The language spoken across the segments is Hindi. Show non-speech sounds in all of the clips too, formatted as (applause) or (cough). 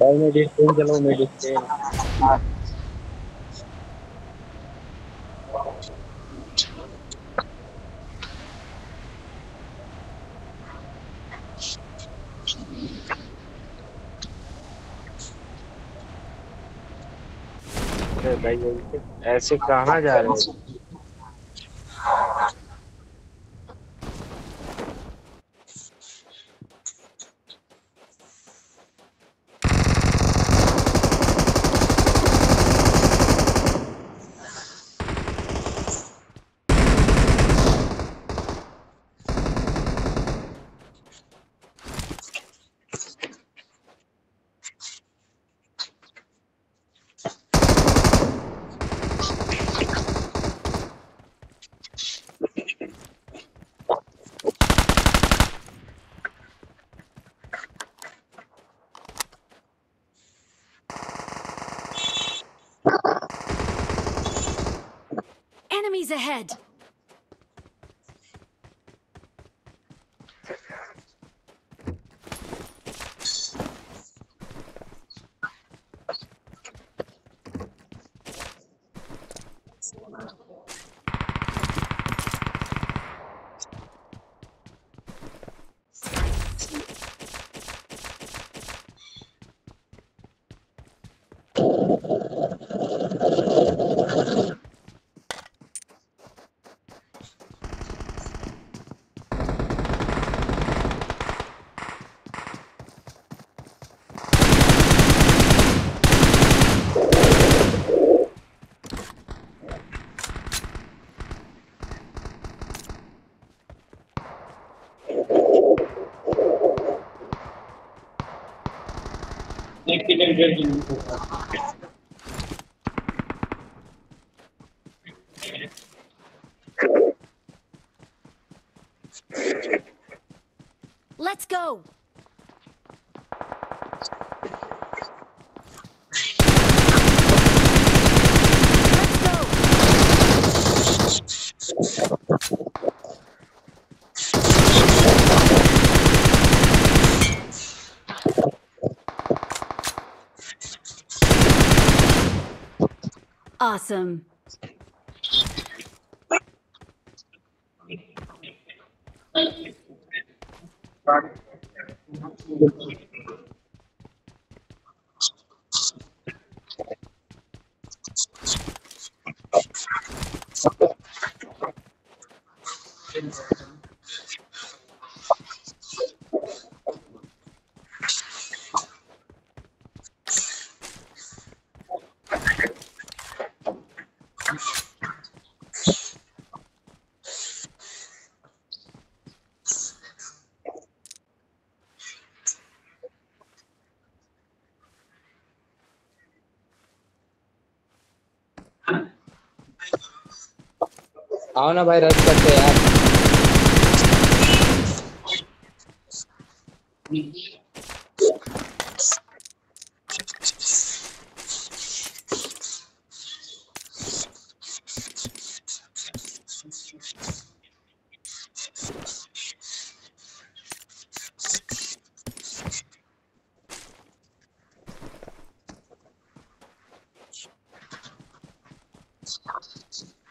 भाई मेडिसिन चलो मेडिसिन भाई ऐसे कहाँ जा रहे हो? Enemies ahead! 别逼 Awesome. आओ ना भाई रश करते यार। Thank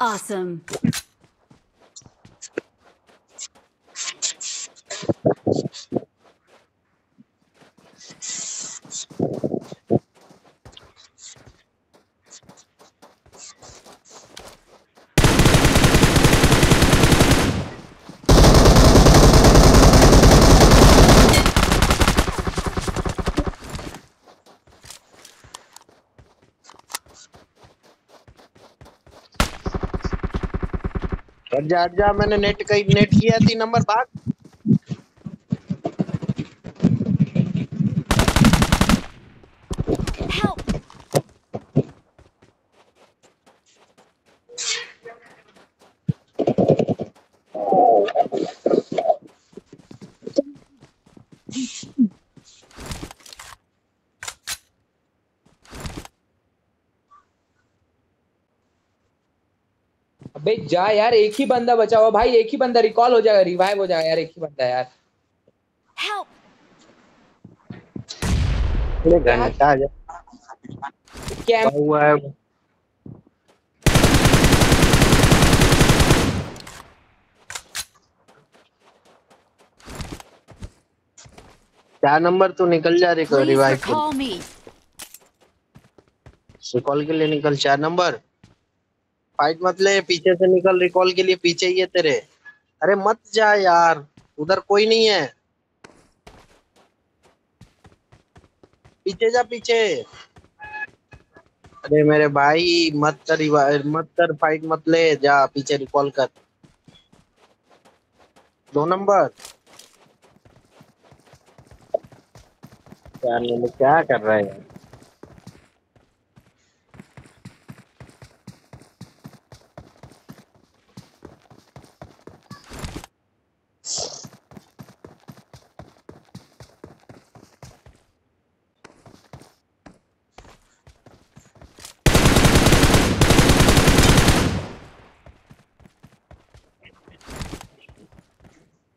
Awesome. जा जा मैंने नेट कहीं नेट किया थी नंबर भाग Help! अबे जा यार एक ही बंदा बचा हुआ। भाई एक ही बंदा रिकॉल हो जाएगा रिवाइव हो जाएगा यार एक ही बंदा यार। Help! अरे घंटा जा कैंप हुआ है? क्या नंबर तू निकल जा रही रिवाइव रिकॉल के लिए निकल चार नंबर। फाइट मत ले, पीछे से निकल रिकॉल के लिए पीछे ही है तेरे। अरे मत जा यार, उधर कोई नहीं है। पीछे जा, पीछे। अरे मेरे भाई, मत कर मत कर फाइट मत ले, जा पीछे रिकॉल कर। दो नंबर क्या कर रहा है?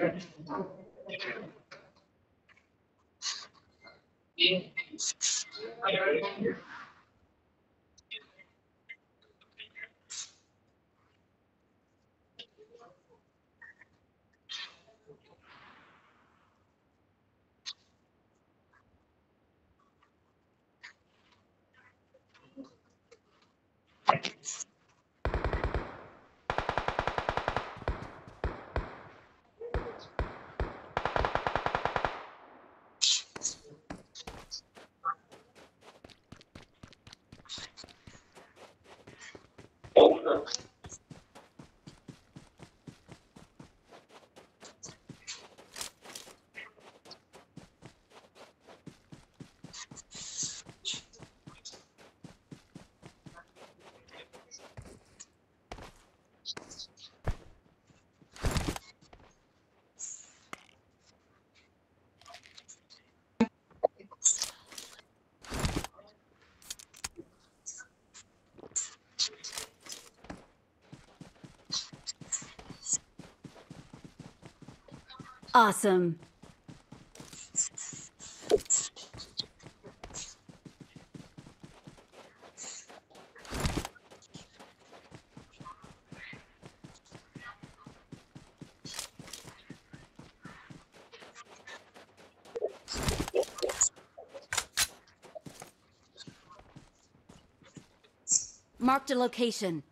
Gracias. stuff. (laughs) Awesome. Marked a location.